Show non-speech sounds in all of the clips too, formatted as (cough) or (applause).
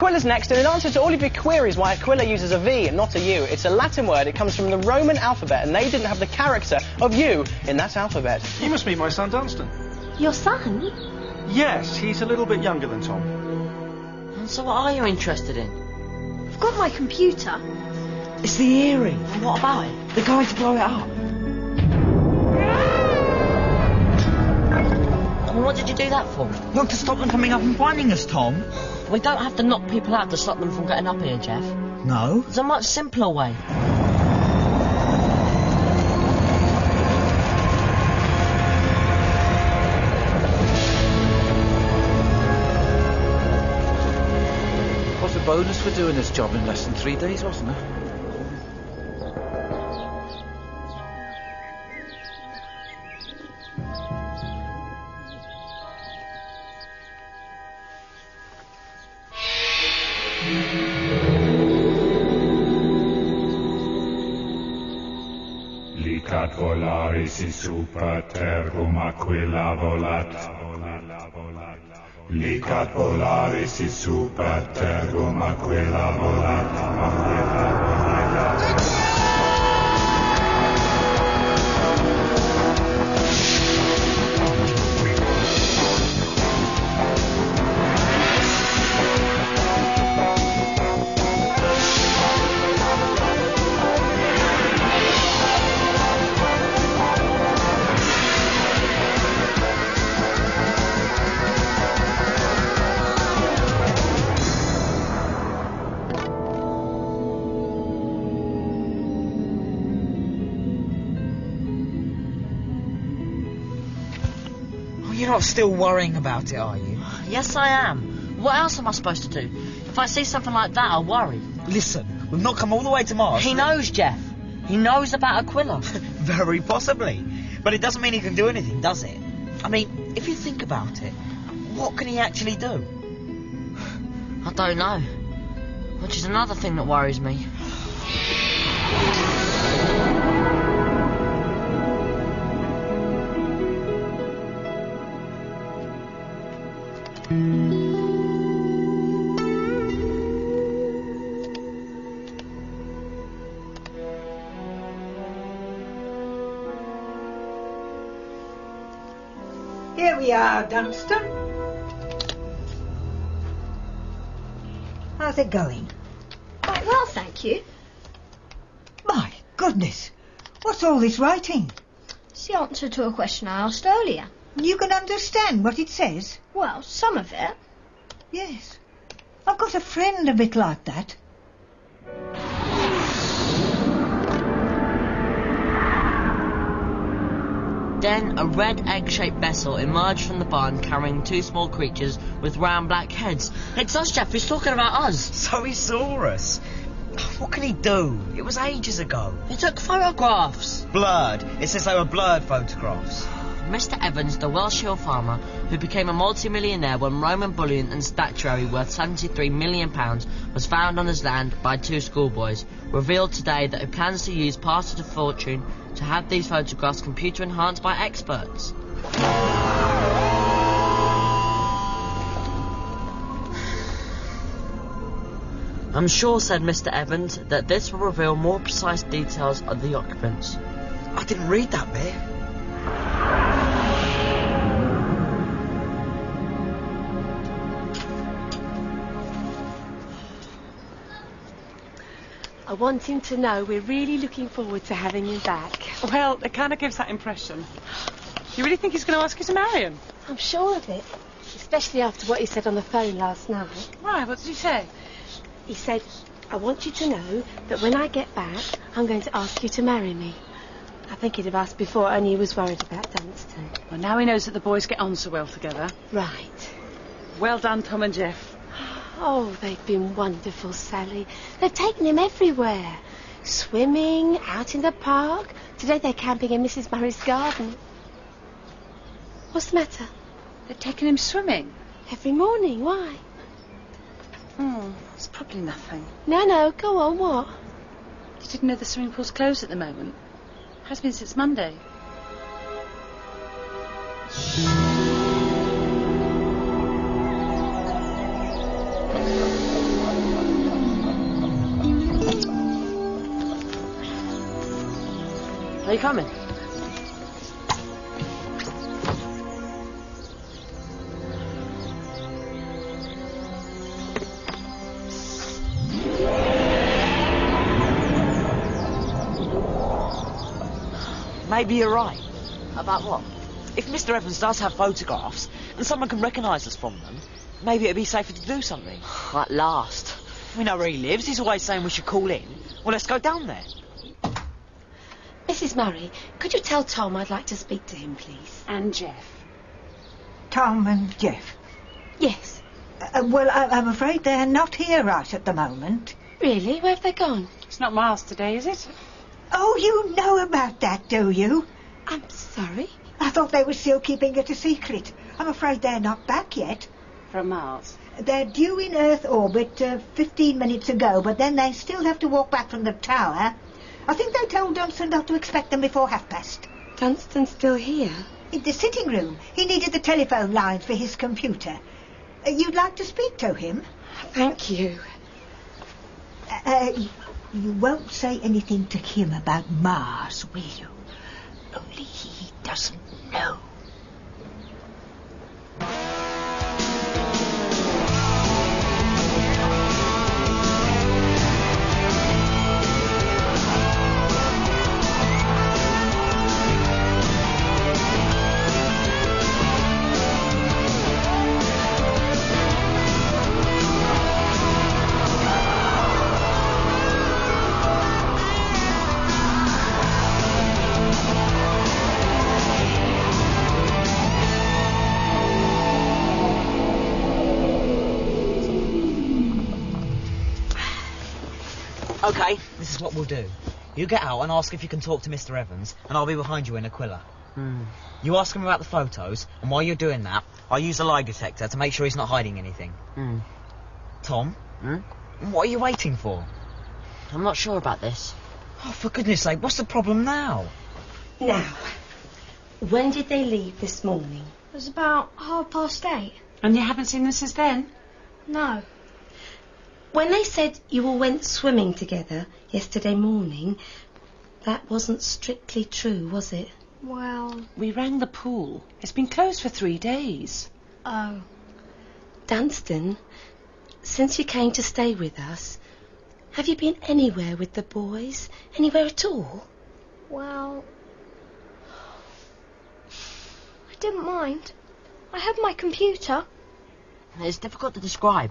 Aquila's next, and in answer to all of your queries why Aquila uses a V and not a U, it's a Latin word. It comes from the Roman alphabet, and they didn't have the character of U in that alphabet. You must meet my son Dunstan. Your son? Yes, he's a little bit younger than Tom. And so what are you interested in? I've got my computer. It's the earring. And what about it? They're going to blow it up. And what did you do that for? Well, to stop them coming up and finding us, Tom. We don't have to knock people out to stop them from getting up here, Jeff. No. There's a much simpler way. Was a bonus for doing this job in less than three days, wasn't it? In super terrum aquila volat. Licat volaris in super terrum aquila volat. Aquila volat. Not still worrying about it, are you? Yes, I am. What else am I supposed to do? If I see something like that, I'll worry. Listen, we've not come all the way to Mars. He knows, Jeff. He knows about Aquila. (laughs) Very possibly. But it doesn't mean he can do anything, does it? I mean, if you think about it, what can he actually do? I don't know. Which is another thing that worries me. Dunstan. How's it going? Quite well, thank you. My goodness, what's all this writing? It's the answer to a question I asked earlier. You can understand what it says? Well, some of it. Yes. I've got a friend a bit like that. Then a red egg-shaped vessel emerged from the barn carrying two small creatures with round black heads. It's us, Jeff. He's talking about us. So he saw us. What can he do? It was ages ago. He took photographs. Blurred. It says they were blurred photographs. Mr. Evans, the Welsh hill farmer, who became a multi-millionaire when Roman bullion and statuary worth £73 million was found on his land by two schoolboys, revealed today that he plans to use part of the fortune to have these photographs computer enhanced by experts. I'm sure, said Mr. Evans, that this will reveal more precise details of the occupants. I didn't read that bit. I want to know we're really looking forward to having him back. Well, it kind of gives that impression. Do you really think he's going to ask you to marry him? I'm sure of it. Especially after what he said on the phone last night. Why? What did he say? He said, I want you to know that when I get back, I'm going to ask you to marry me. I think he'd have asked before, only he was worried about Dunstan. Well, now he knows that the boys get on so well together. Right. Well done, Tom and Jeff. Oh, they've been wonderful, Sally. They've taken him everywhere. Swimming, out in the park. Today they're camping in Mrs. Murray's garden. What's the matter? They've taken him swimming. Every morning, why? Oh, it's probably nothing. No, no, go on, what? You didn't know the swimming pool's closed at the moment. Has been since Monday. Are you coming? Maybe you're right. About what? If Mr. Evans does have photographs and someone can recognise us from them, maybe it'd be safer to do something. At last. We know where he lives. He's always saying we should call in. Well, let's go down there. Mrs. Murray, could you tell Tom I'd like to speak to him, please? And Jeff. Tom and Jeff. Yes. Uh, well, I, I'm afraid they're not here right at the moment. Really? Where have they gone? It's not Miles today, is it? Oh, you know about that, do you? I'm sorry. I thought they were still keeping it a secret. I'm afraid they're not back yet. From Mars? They're due in Earth orbit uh, 15 minutes ago, but then they still have to walk back from the tower. I think they told Dunstan not to expect them before half past. Dunstan's still here? In the sitting room. He needed the telephone lines for his computer. Uh, you'd like to speak to him? Thank you. Uh, uh, you won't say anything to him about Mars, will you? Only he doesn't know. Okay, this is what we'll do. You get out and ask if you can talk to Mr. Evans, and I'll be behind you in Aquila. Hmm. You ask him about the photos, and while you're doing that, I'll use a lie detector to make sure he's not hiding anything. Hmm. Tom, Hmm? what are you waiting for? I'm not sure about this. Oh, for goodness sake, what's the problem now? Now, when did they leave this morning? It was about half past eight. And you haven't seen them since then? No. When they said you all went swimming together yesterday morning, that wasn't strictly true, was it? Well, We rang the pool. It's been closed for three days. oh. Dunstan, since you came to stay with us, have you been anywhere with the boys? Anywhere at all? Well, I didn't mind. I had my computer. It's difficult to describe.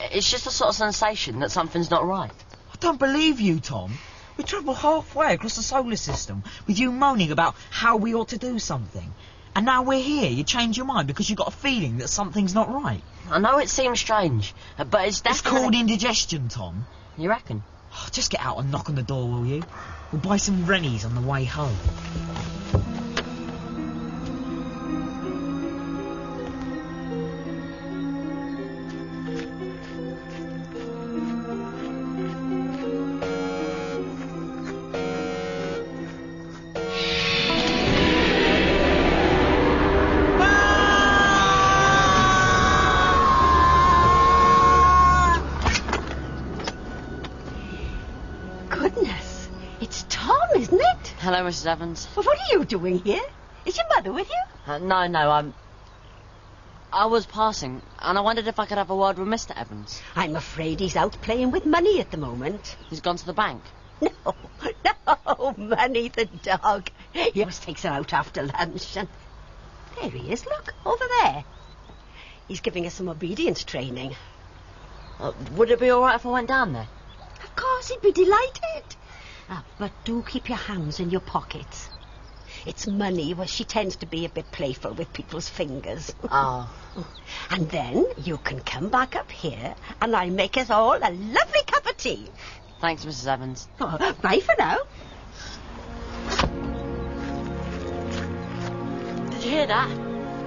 It's just a sort of sensation that something's not right. I don't believe you, Tom. We travelled halfway across the solar system with you moaning about how we ought to do something. And now we're here, you change your mind because you've got a feeling that something's not right. I know it seems strange, but it's It's definitely... called indigestion, Tom. You reckon? Oh, just get out and knock on the door, will you? We'll buy some Rennies on the way home. Mrs. Evans. Well, what are you doing here? Is your mother with you? Uh, no, no, I'm... I was passing, and I wondered if I could have a word with Mr. Evans. I'm afraid he's out playing with money at the moment. He's gone to the bank. No, (laughs) no, Money the dog. He always takes her out after lunch and... There he is, look, over there. He's giving us some obedience training. Uh, would it be all right if I went down there? Of course, he'd be delighted. Ah, but do keep your hands in your pockets. It's money where she tends to be a bit playful with people's fingers. Oh. (laughs) And then you can come back up here and I'll make us all a lovely cup of tea. Thanks, Mrs. Evans. Oh, bye for now. Did you hear that?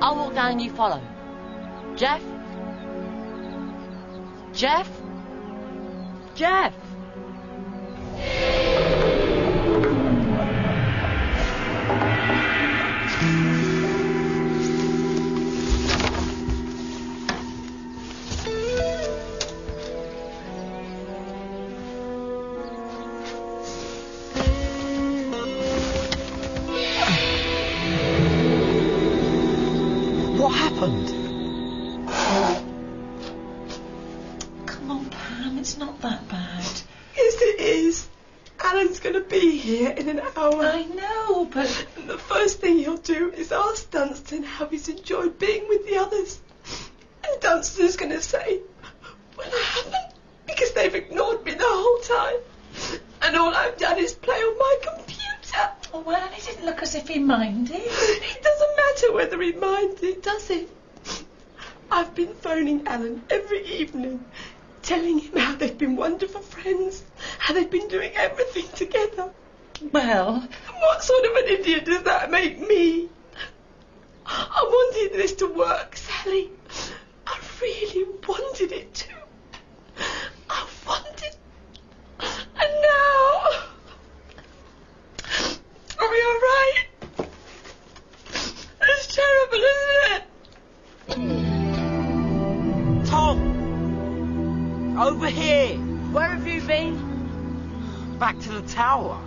I'll walk down and you follow. Jeff? Jeff? Jeff? Oh, well, it didn't look as if he minded. (laughs) It doesn't matter whether he minds it, does it? I've been phoning Alan every evening, telling him how they've been wonderful friends, how they've been doing everything together. Well, what sort of an idiot does that make me? I wanted this to work, Sally. I really wanted it to. Over here! Where have you been? Back to the tower.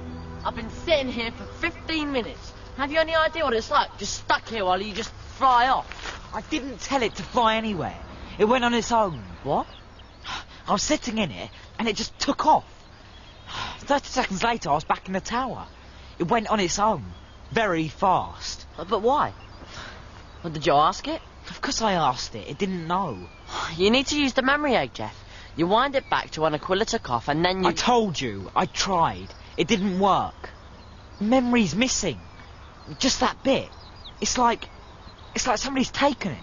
I've been sitting here for 15 minutes. Have you any idea what it's like? Just stuck here while you just fly off. I didn't tell it to fly anywhere. It went on its own. What? I was sitting in it, and it just took off. Thirty seconds later, I was back in the tower. It went on its own. Very fast. Uh, But why? Well, did you ask it? Of course I asked it. It didn't know. You need to use the memory egg, Jeff. You wind it back to when Aquila took off, and then you... I told you. I tried. It didn't work. Memory's missing. Just that bit. It's like... It's like somebody's taken it.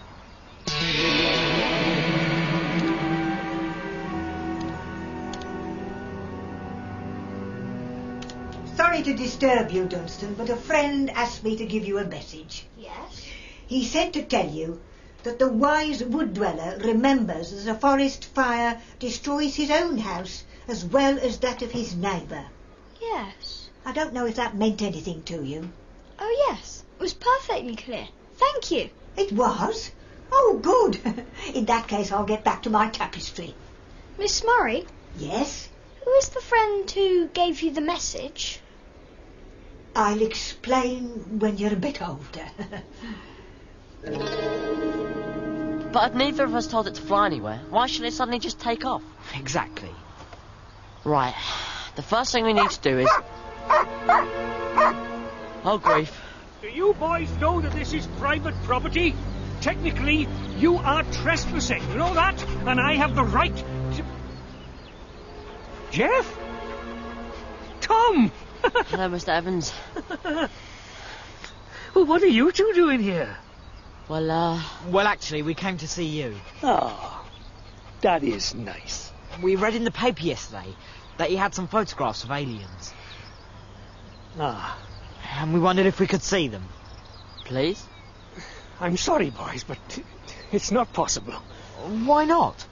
Sorry to disturb you, Dunstan, but a friend asked me to give you a message. Yes? He said to tell you that the wise wood dweller remembers that a forest fire destroys his own house as well as that of his neighbour. Yes. I don't know if that meant anything to you. Oh, yes. It was perfectly clear. Thank you. It was? Oh, good. (laughs) In that case, I'll get back to my tapestry. Miss Murray, Yes? who is the friend who gave you the message? I'll explain when you're a bit older. (laughs) But if neither of us told it to fly anywhere, why should it suddenly just take off? Exactly. Right. The first thing we need to do is... Oh, grief. Do you boys know that this is private property? Technically, you are trespassing. You know that? And I have the right to. Jeff? Tom! (laughs) Hello, Mr. Evans. well, what are you two doing here? Well, uh... Well, actually, we came to see you. Oh, that is nice. We read in the paper yesterday that you had some photographs of aliens. Ah, And we wondered if we could see them. Please? I'm sorry, boys, but it's not possible. Why not?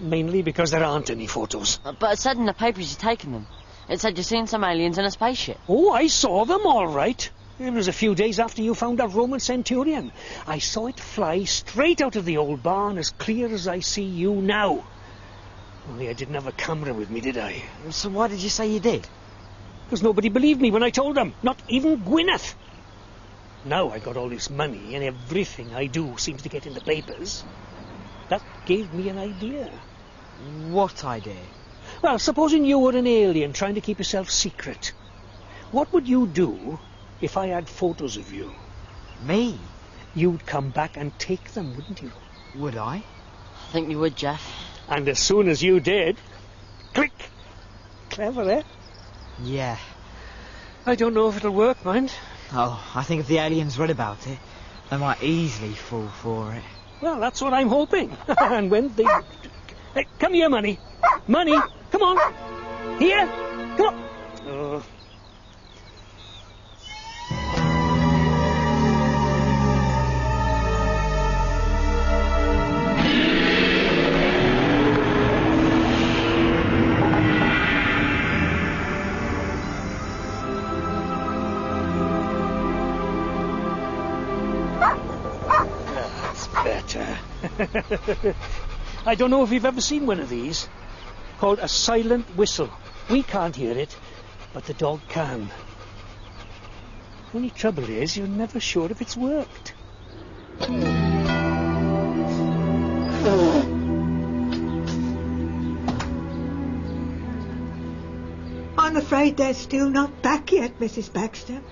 Mainly because there aren't any photos. Uh, But it said in the papers you'd taken them. It said you'd seen some aliens in a spaceship. Oh, I saw them all right. It was a few days after you found that Roman centurion. I saw it fly straight out of the old barn as clear as I see you now. Only I didn't have a camera with me, did I? So why did you say you did? Because nobody believed me when I told them. Not even Gwyneth. Now I got all this money and everything I do seems to get in the papers. That gave me an idea. What idea? Well, supposing you were an alien trying to keep yourself secret. What would you do if I had photos of you? Me? You'd come back and take them, wouldn't you? Would I? I think you would, Jeff. And as soon as you did, click. Clever, eh? Yeah. I don't know if it'll work, mind. Oh, I think if the aliens read about it, they might easily fall for it. Well, that's what I'm hoping. (laughs) and when they... Hey, come here, Money. Money, come on. Here. Come on. Oh. (laughs) I don't know if you've ever seen one of these, called a silent whistle. We can't hear it, but the dog can. Only trouble is, you're never sure if it's worked. I'm afraid they're still not back yet, Mrs. Baxter.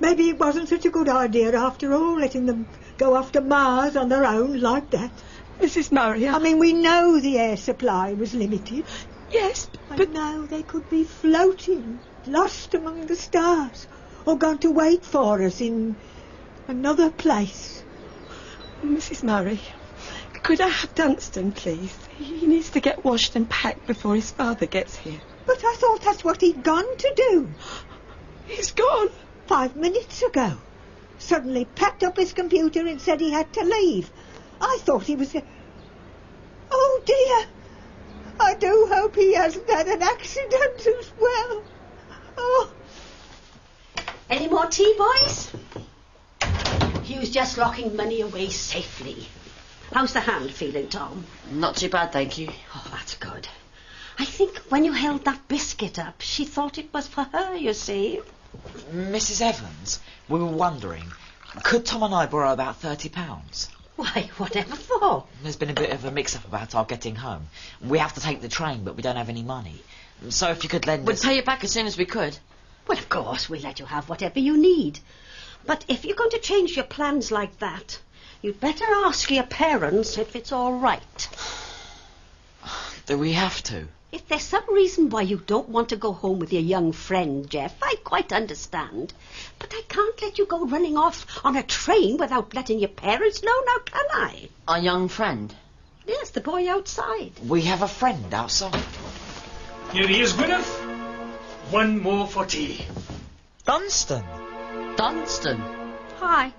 Maybe it wasn't such a good idea after all, letting them go off to Mars on their own like that. Mrs. Murray, I mean, we know the air supply was limited. Yes, but now they could be floating, lost among the stars, or gone to wait for us in another place. Mrs. Murray, could I have Dunstan, please? He needs to get washed and packed before his father gets here. But I thought that's what he'd gone to do. He's gone. Five minutes ago. Suddenly packed up his computer and said he had to leave. I thought he was... Oh, dear. I do hope he hasn't had an accident as well. Oh. Any more tea, boys? He was just locking money away safely. How's the hand feeling, Tom? Not too bad, thank you. Oh, that's good. I think when you held that biscuit up, she thought it was for her, you see. Mrs. Evans, we were wondering, could Tom and I borrow about thirty pounds? Why, whatever for? There's been a bit of a mix-up about our getting home. We have to take the train, but we don't have any money. So if you could lend We'd us... pay it back as soon as we could. Well, of course, we'll let you have whatever you need. But if you're going to change your plans like that, you'd better ask your parents if it's all right. (sighs) Do we have to? If there's some reason why you don't want to go home with your young friend, Jeff, I quite understand. But I can't let you go running off on a train without letting your parents know, now can I? Our young friend? Yes, the boy outside. We have a friend outside. Here he is, Gwyneth. One more for tea. Dunstan. Dunstan? Hi.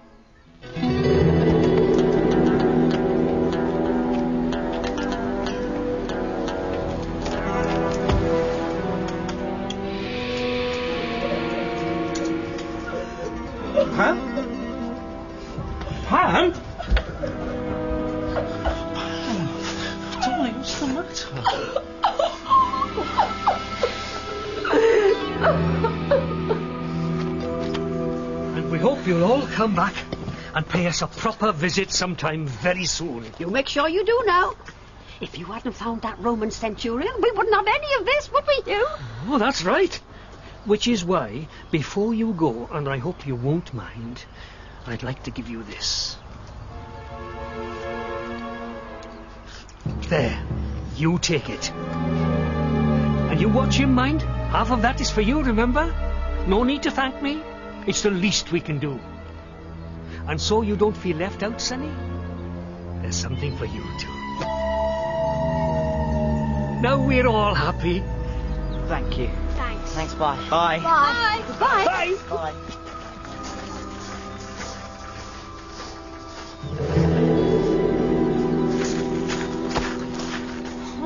Darling, what's the matter? And we hope you'll all come back and pay us a proper visit sometime very soon. You make sure you do now. If you hadn't found that Roman centurion, we wouldn't have any of this, would we, Hugh? Oh, that's right. Which is why, before you go, and I hope you won't mind, I'd like to give you this. There. You take it. And you watch him, mind? Half of that is for you, remember? No need to thank me. It's the least we can do. And so you don't feel left out, Sonny? There's something for you, too. Now we're all happy. Thank you. Thanks. Thanks, bye. Bye. Bye. Bye. Bye. Bye.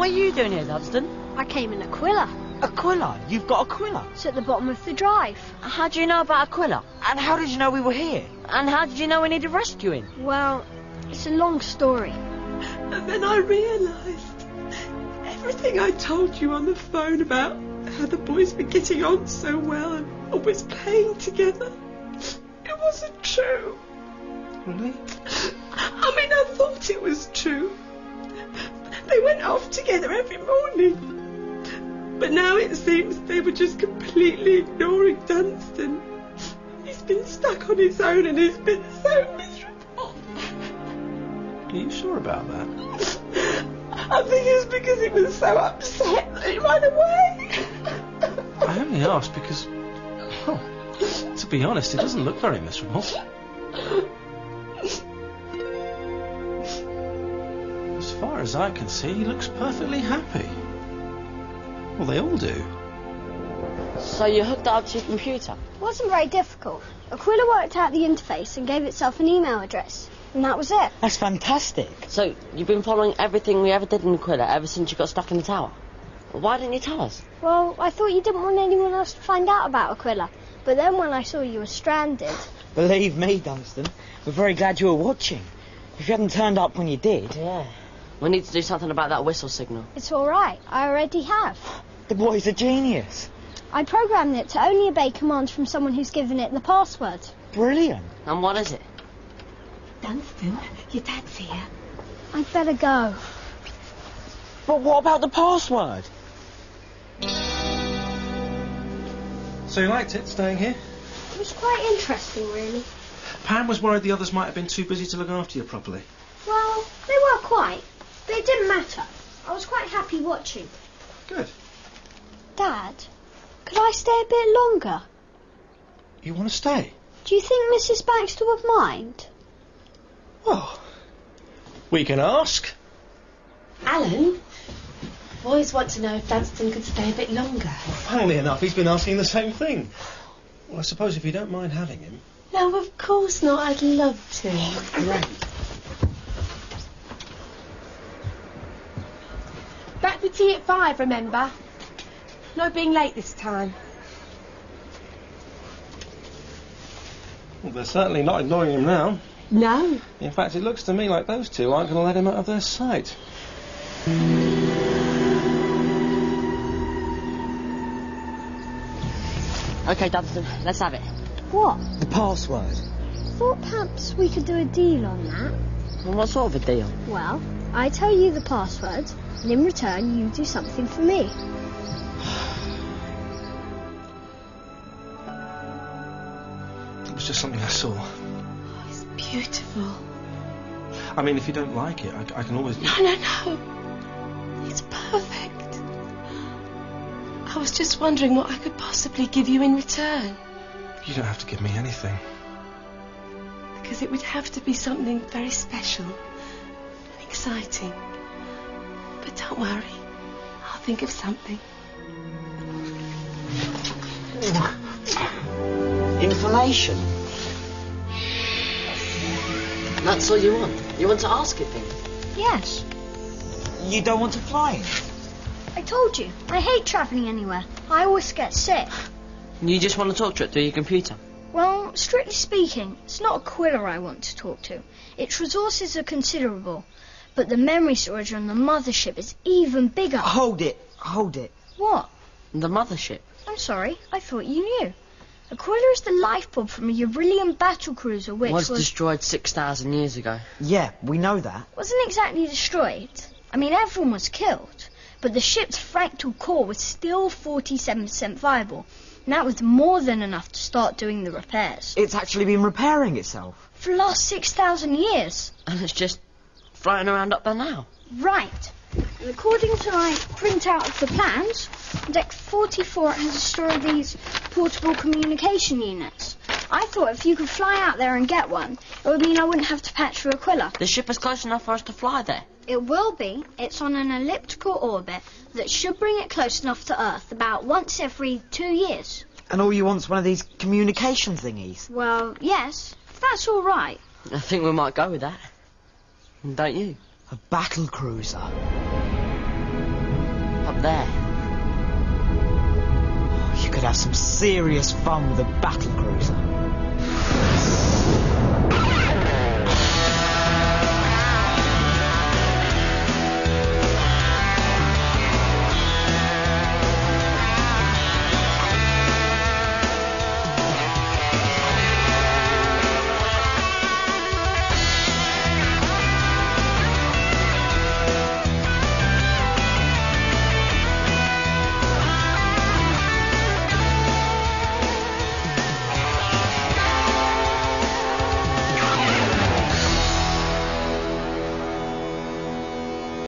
What are you doing here, Dunstan? I came in Aquila. Aquila, you've got Aquila. It's at the bottom of the drive. How do you know about Aquila? And how did you know we were here? And how did you know we needed rescuing? Well, it's a long story. And then I realised everything I told you on the phone about how the boys were getting on so well and always playing together. It wasn't true. Really? I mean, I thought it was true. They went off together every morning. But now it seems they were just completely ignoring Dunstan. He's been stuck on his own and he's been so miserable. Are you sure about that? I think it's because he was so upset that he ran away. I only asked because, well, to be honest, he doesn't look very miserable. As I can see, he looks perfectly happy. Well, they all do. So you hooked it up to your computer? It wasn't very difficult. Aquila worked out the interface and gave itself an email address. And that was it. That's fantastic. So you've been following everything we ever did in Aquila ever since you got stuck in the tower? Why didn't you tell us? Well, I thought you didn't want anyone else to find out about Aquila. But then when I saw you were stranded, Believe me, Dunstan, we're very glad you were watching. If you hadn't turned up when you did, Yeah. We need to do something about that whistle signal. it's all right. I already have. (gasps) the boy's a genius. I programmed it to only obey commands from someone who's given it the password. Brilliant. And what is it? Dunstan, your dad's here. I'd better go. But what about the password? So you liked it, staying here? It was quite interesting, really. Pam was worried the others might have been too busy to look after you properly. Well, they were quite, but it didn't matter. I was quite happy watching. Good. Dad, could I stay a bit longer? You want to stay? Do you think Mrs. Baxter would mind? Well, we can ask. Alan, boys want to know if Dunstan could stay a bit longer. Funnily enough, he's been asking the same thing. Well, I suppose if you don't mind having him. No, of course not. I'd love to. Great. Back with tea at five, remember? No being late this time. Well, they're certainly not ignoring him now. No. In fact, it looks to me like those two aren't going to let him out of their sight. Okay, Dunstan, let's have it. What? The password. Thought perhaps we could do a deal on that. Well, what sort of a deal? Well, I tell you the password, and in return you do something for me. It was just something I saw. Oh, It's beautiful. I mean, if you don't like it, I, I can always. No, no, no. It's perfect. I was just wondering what I could possibly give you in return. You don't have to give me anything. Because it would have to be something very special exciting. But don't worry. I'll think of something. Information. That's all you want? You want to ask it then? Yes. You don't want to fly? I told you, I hate travelling anywhere. I always get sick. You just want to talk to it through your computer? Well, strictly speaking, it's not Aquila I want to talk to. Its resources are considerable, but the memory storage on the mothership is even bigger. Hold it, hold it. What? The mothership. I'm sorry, I thought you knew. Aquila is the lifeboat from a Eurylian battle cruiser which was, was... destroyed 6,000 years ago. Yeah, we know that. wasn't exactly destroyed. I mean, everyone was killed, but the ship's fractal core was still 47% viable, and that was more than enough to start doing the repairs. It's actually been repairing itself. For the last 6,000 years. And it's just floating around up there now. Right. And according to my printout of the plans, Deck 44 has destroyed these portable communication units. I thought if you could fly out there and get one, it would mean I wouldn't have to patch for Aquila. The ship is close enough for us to fly there. It will be. It's on an elliptical orbit that should bring it close enough to Earth about once every two years. And all you want's one of these communication thingies. Well, yes, that's all right. I think we might go with that. Don't you? A battle cruiser. Up there. You could have some serious fun with a battle cruiser.